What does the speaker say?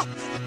Achte doch!